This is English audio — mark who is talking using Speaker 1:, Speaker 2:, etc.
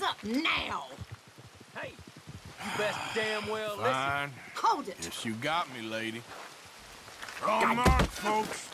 Speaker 1: hands up now!
Speaker 2: Hey, you best damn well listen.
Speaker 1: Hold it!
Speaker 3: Yes, you got me, lady. On mark, folks.